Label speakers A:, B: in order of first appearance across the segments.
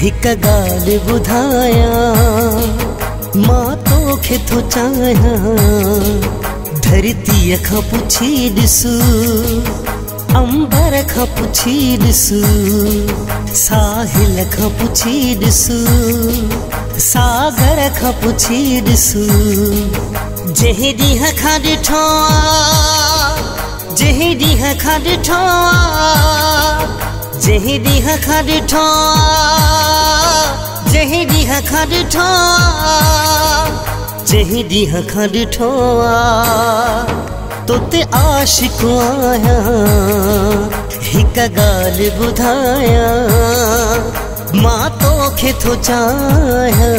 A: हिक ॻाल्हि ॿुधायां माँ तोखे थो चाहियाँ धरतीअ खां पुछी ॾिस अंबर खां पुछी ॾिस साहिल खां पुछी ॾिस सागर खां पुछी ॾिस जंहिं ॾींहं खां ॾिठो जंहिं ॾींहं खां ॾिठो जंहिं ॾींहं खां ॾिठो जंहिं ॾींहं खां ॾिठो जंहिं ॾींहं खां ॾिठो तोते आशिक़ आहियाँ हिक ॻाल्हि ॿुधायां माँ तोखे थो चाहियाँ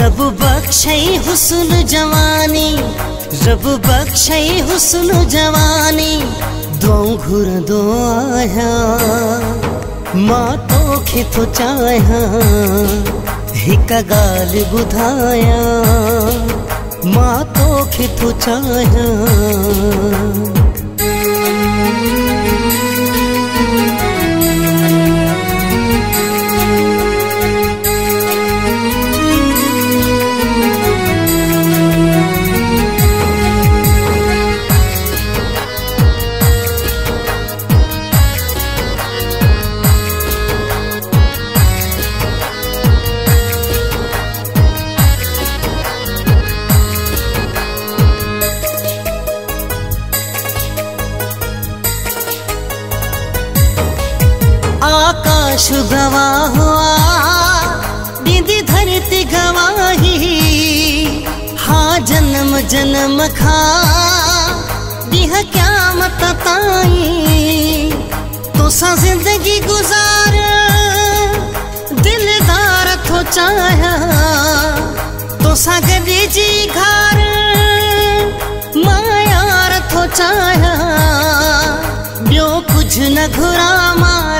A: रब बख्शई हुस्न जवानी, रब बख्शई हुस्न जवानी, दो घुर दो आया माँ तोखे थो चाहियाँ हिक ॻाल्हि ॿुधायां माँ तोखे थो चाहियाँ आकाश गवाह हुआ दीदी धरती गवाही हाँ। जन्म जन्म खा दीह क्या मत ताई। तो सा ज़िंदगी गुजार, दिलदार थो चाहियाँ तो सा गॾी जी घर, मायार थो चाहियाँ ॿियो कुझु न घुरा मार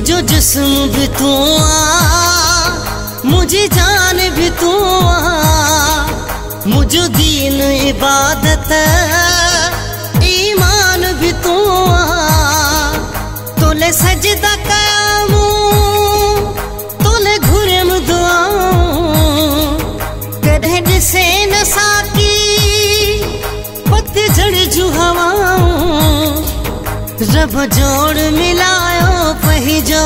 A: मुझो जिस्म भी तू आ, मुझे जान भी तू आ, मुझो दीन इबादत ईमान भी तू आ। तोले सजदा कयामू तोले घुरम न साकी पतझड़ जूं हवाऊं, रब जोड़ मिलायो पहिजो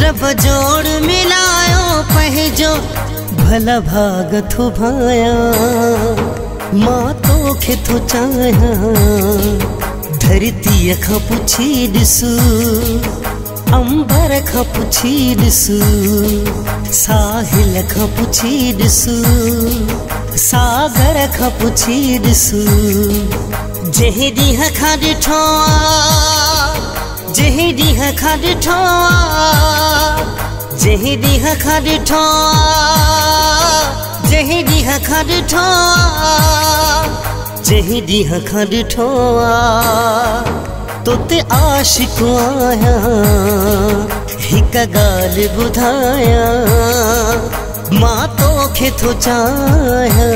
A: रब जोड़ मिलायो, पहिजो, भला भाग थो भाया। माँ तोखे थो चाहियाँ धरतीअ खां पुछी ॾिस अंबर खां पुछी ॾिस साहिल खां पुछी ॾिस सागर खां पुछी ॾिस जंहिं ॾींहं खां ॾिठो जंहिं ॾींहं खां ॾिठो जंहिं ॾींहं खां ॾिठो जहिड़ी खर ठोआ जहिड़ी खर ठोआ तोते आशिक आया, हिक ॻाल्हि ॿुधायां माँ तोखे थो चाहियाँ